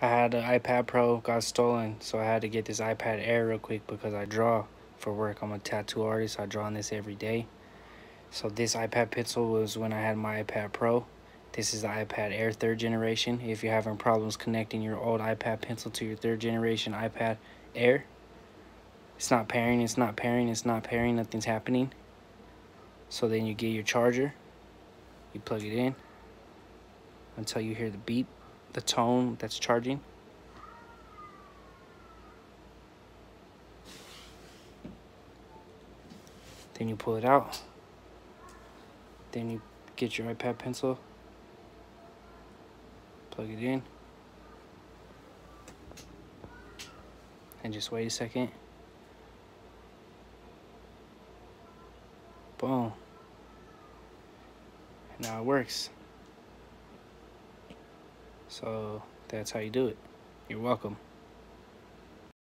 I had an iPad Pro, got stolen, so I had to get this iPad Air real quick because I draw for work. I'm a tattoo artist, I draw on this every day. So this iPad pencil was when I had my iPad Pro. This is the iPad Air third generation. If you're having problems connecting your old iPad pencil to your third generation iPad Air, it's not pairing, it's not pairing, it's not pairing, nothing's happening. So then you get your charger, you plug it in until you hear the beep the tone that's charging. Then you pull it out. Then you get your iPad pencil, plug it in, and just wait a second. Boom. Now it works. So that's how you do it. You're welcome.